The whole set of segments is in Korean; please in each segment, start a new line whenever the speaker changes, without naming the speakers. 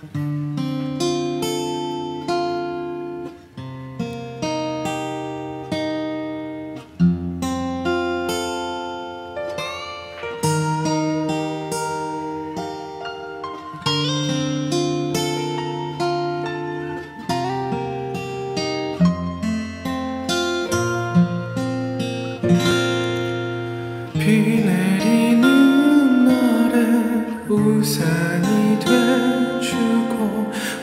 비 내리는 날에 돼주고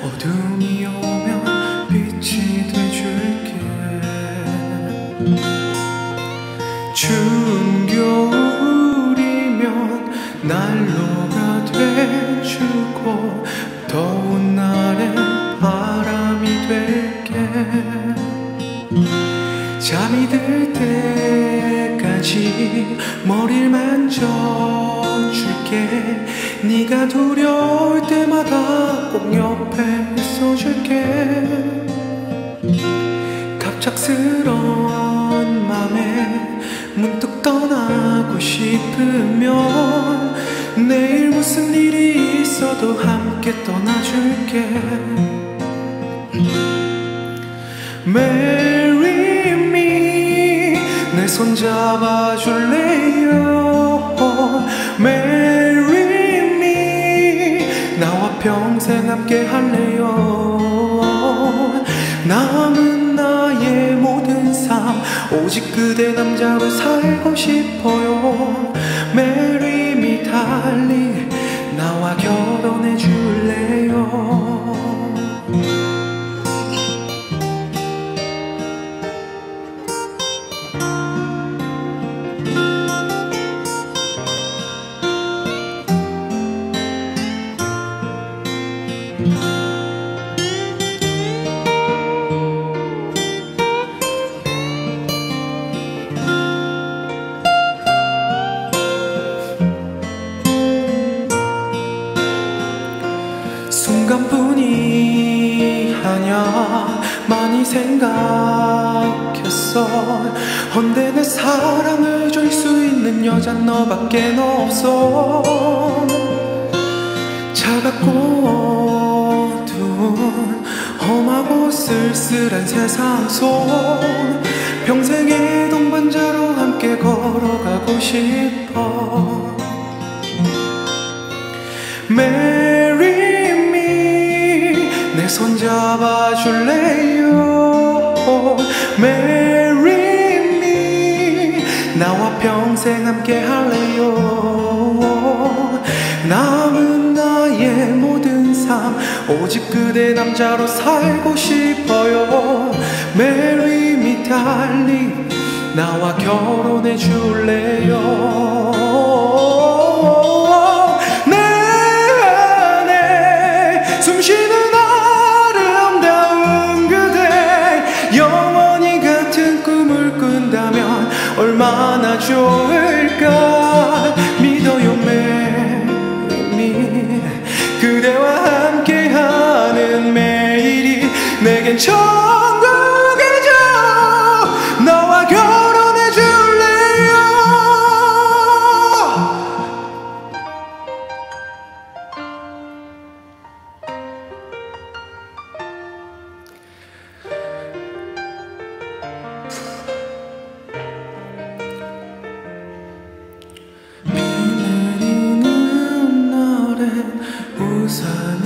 어둠이 오면 빛이 돼줄게. 추운 겨울이면 난로가 돼주고 더운 날엔 바람이 될게. 잠이 들 때까지 머리를 만져 줄게 네가 두려울 때마다 꼭 옆에 있어줄게. 갑작스런 맘에 문득 떠나고 싶으면 내일 무슨 일이 있어도 함께 떠나줄게. Marry me 내 손 잡아줄래요? Marry 평생 함께 할래요. 남은 나의 모든 삶 오직 그대 남자로 살고 싶어요. Marry me darling. 나와 결혼해 줄 순간뿐이 아냐 많이 생각했어. 헌데 내 사랑을 줄 수 있는 여잔 너밖에 없어. 차갑고 어두운 험하고 쓸쓸한 세상 속 평생의 동반자로 함께 걸어가고 싶어. Marry me 내 손 잡아줄래요? Marry me 나와 평생 함께 할래요 오직 그대 남자로 살고 싶어요. Me darling. 나와 결혼해 줄래요? 내 안에 숨쉬는 아름다운 그대. 영원히 같은 꿈을 꾼다면 얼마나 좋을까 내겐 천국이죠. 너와 결혼해 줄래요? 비 내리는 날엔 우산